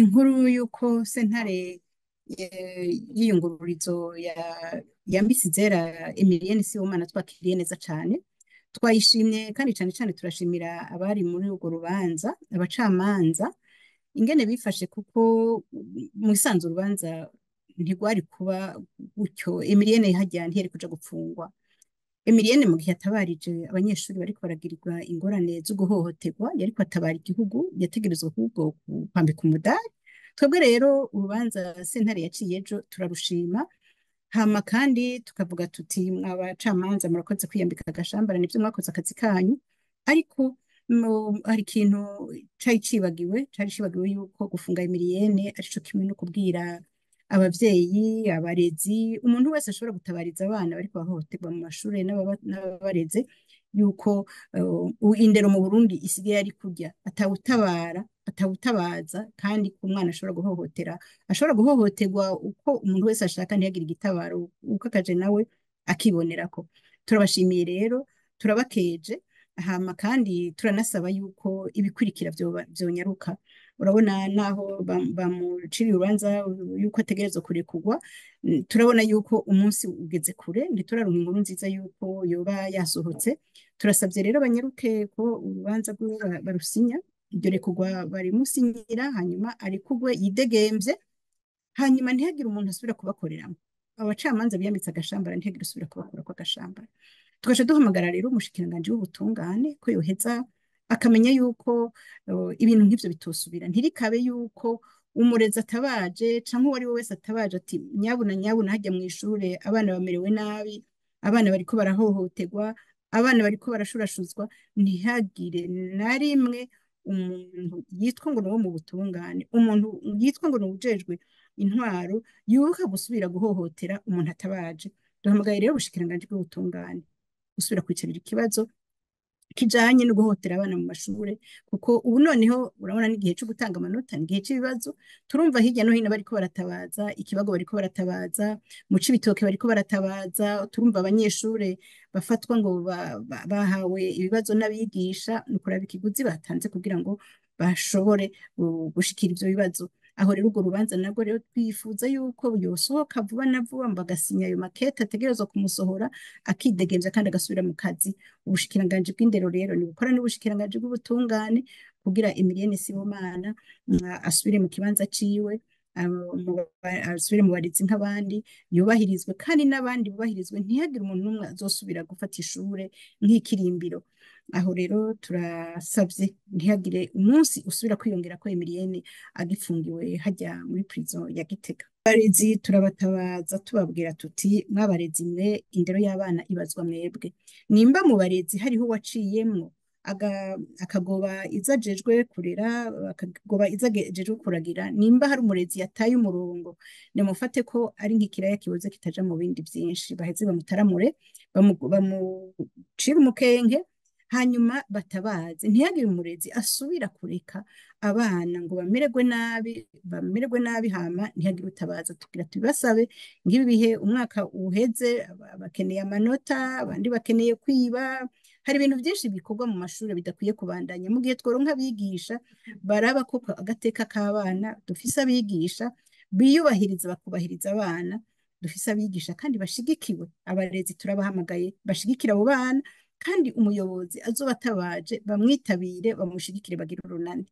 inkuru y'uko sentare eh, y'iyungururizo ya yambise izera Emilienne Sibomana twakiriye neza cane twayishimye kandi cane cane turashimira abari muri urwo rubanza abacamanza. Ingene bifashe kuko mu isanzu urubanza ntigwari kuba gutyo. Emilienne hajya ntiyari kuja gupfungwa. Emilienne mu gihe atabarije abanyeshuri bariko baragirirwa ingorane zo guhohoterwa yariko atabara igihugu yategerezwa ahubwo kwambika umudari. Twebwe rero urubanza sentare yaciye ejo turarushima hama kandi tukavuga tuti mwabacamanza murakoze kwiyambika agashambara nivyo mwakoze akazi kanyu. Ariko hari ikintu cari cibagiwe cari cibagiwe yuko gufunga Emilienne arico kimwe no kubwira abavyeyi abarezi umuntu wese ashobora gutabariza abana bariko bahohoterwa mu n'ababa- n'ababareze yuko uh, indero mu Burundi isigaye ari kurya. Atawutabara atawutabaza kandi ku mwana ashobora guhohotera ashobora guhohoterwa uko umuntu wese ashaka ntiyagire igitabaro uko akaje nawe akibonerako. Turabashimiye rero turabakeje hama kandi turanasaba yuko ibikurikira vyonyaruka. Urabona naho bam- bamuciriye urubanza yuko ategerezwa kurekurwa turabona yuko umunsi ugeze kure ntituraronka inkuru nziza yuko yoba yasohotse. Turasabye rero banyaruke ko urubanza rwiwe ba- barusinya iryo rekurwa barimusinyira hanyuma arekurwe yidegemvye hanyuma ntihagire umuntu asubira kubakoreramo. Abacamanza biyambitse agashambara ntihagire usubira kubakurako agashambara tugaca duhamagara rero umushikiranganji w'ubutungane ko yoheza akamenya yuko uh, ibintu nk'ivyo bitosubira. Ntirikabe yuko umurezi atabaje canke uwo ari we wese atabaje ati nyabuna nyabuna hajya mu ishure abana bamerewe nabi abana bariko barahohoterwa abana bariko barashurashuzwa. Ntihagire na rimwe umuntu yitwa ngo ni uwo mu butungane umuntu yitwa ngo ni uwujejwe intwaro yuka gusubira guhohotera umuntu atabaje. Duhamagaye rero ubushikiranganji bw'ubutungane. Gusubira kwicarira ikibazo kijanye no guhohotera abana mu mashure kuko ubu noneho urabona n'igihe cyo gutanga amanota n'igihe cy'ibibazo turumva hirya no hino bariko baratabaza ikibago bariko baratabaza mu cibitoke bariko baratabaza turumva abanyeshure bafatwa ngo ba- ba- bahawe ibibazo n'abigisha ni ukuraba ikiguzi batanze kugira ngo bashobore gushikira ivyo bibazo. Aho rero urwo rubanza narwo rero twifuza yuko yosohoka vuba na vuba bagasinya ayo makete ategerezwa kumusohora akidegemvya kandi agasubira mu kazi. Ubushikiranganji bw'indero rero ni gukora n'ubushikiranganji bw'ubutungane kugira Emilienne Sibomana mm, asubire mu kibanza ciwe asubire mu barezi nk'abandi yubahirizwe kandi n'abandi bubahirizwe ntihagire umuntu n'umwe azosubira gufata ishure nk'ikirimbiro. Aho rero turasavye ntihagire umunsi usubira kwiyongera ko Emilienne agifungiwe hajya muri prison ya Gitega. Abarezi turabatabaza tubabwira tuti mwabarezi mwe indero y'abana ibazwa mwebwe. Nimba mu barezi hariho uwaciyemwo akagoba izajejwe kurera akagoba izajejwe kuragira nimba hari umurezi yataye umurongo nimufate ko ari nk'ikiraya kiboze kitaja mu bindi vyinshi. Baheze bamutaramure bamu- bamucire umukenke hanyuma batabaze. Ntihagire umurezi asubira kureka abana ngo bamererwe nabi bamererwe nabi hama ntihagire utabaza. Tugira tubibasabe nk'ibi bihe umwaka uheze bakeneye amanota abandi bakeneye kwiba hari ibintu byinshi bikorwa mu mashuri bidakwiye kubandanya. Mu gihe tworonka abigisha baraba ko agateka k'abana dufise abigisha biyubahiriza bakubahiriza abana dufise abigisha. Kandi bashigikiwe. Abarezi turabahamagaye bashigikira abo bana kandi umuyobozi azoba atabaje bamwitabire bamushigikire bagire urunani.